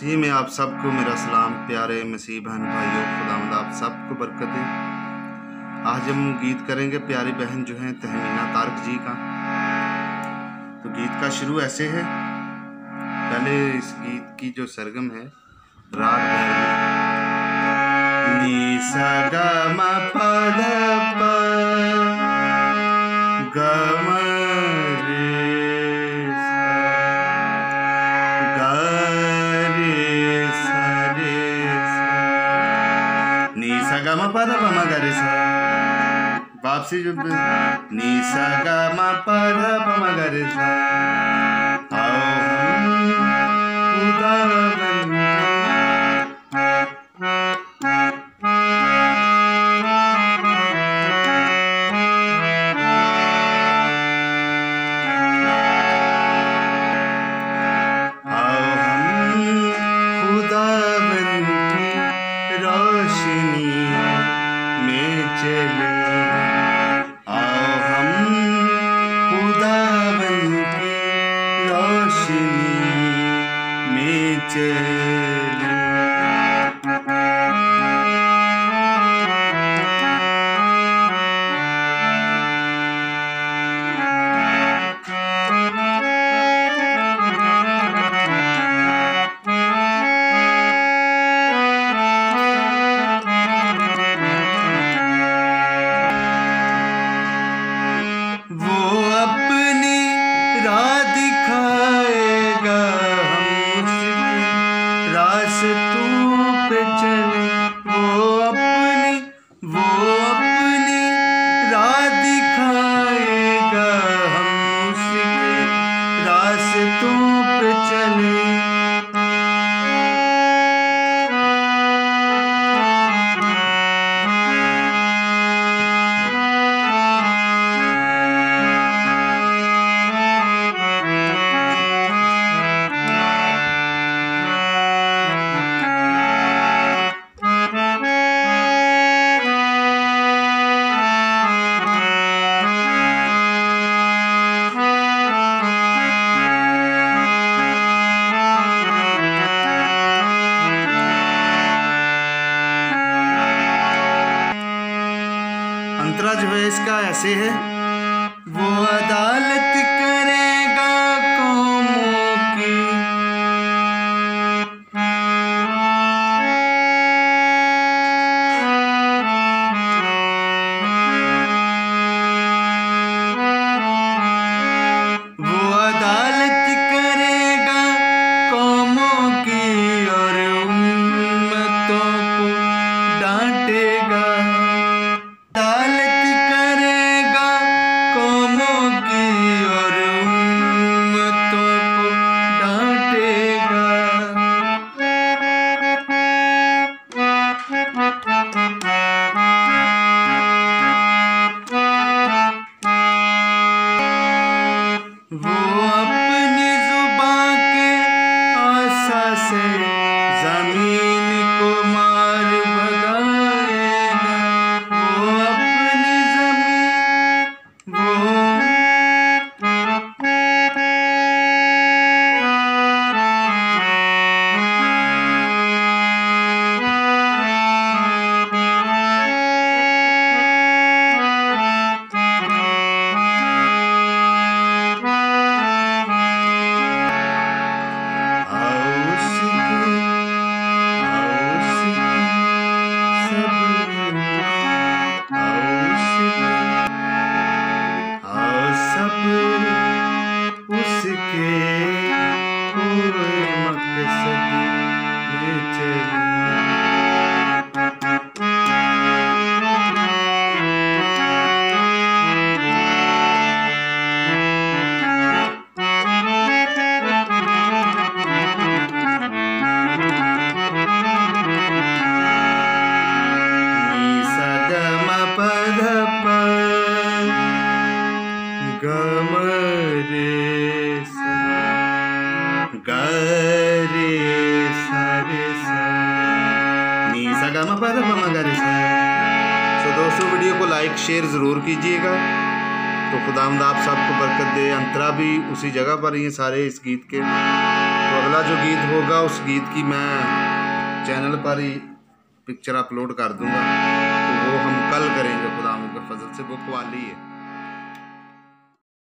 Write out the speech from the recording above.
मसीह में आप सबको मेरा सलाम, प्यारे मसीह बहन भाइयों, खुदावंद, आप सबको बरकत दे। आज हम गीत करेंगे, प्यारी बहन जो है, तहमीना तारक जी का। तो गीत का शुरू ऐसे है। पहले इस गीत की जो सरगम है, राग पा धा पा सा। वापसी जो नी सा गा मा पा धा पा सा। பெற்ற अंतरा जो है इसका ऐसे है। वो अदालत लाइक शेयर ज़रूर कीजिएगा। तो खुदामद आप सबको बरकत दे। अंतरा भी उसी जगह पर ही सारे इस गीत के। तो अगला जो गीत होगा, उस गीत की मैं चैनल पर ही पिक्चर अपलोड कर दूँगा। तो वो हम कल करेंगे खुदा के फजल से, वो क्वाली है।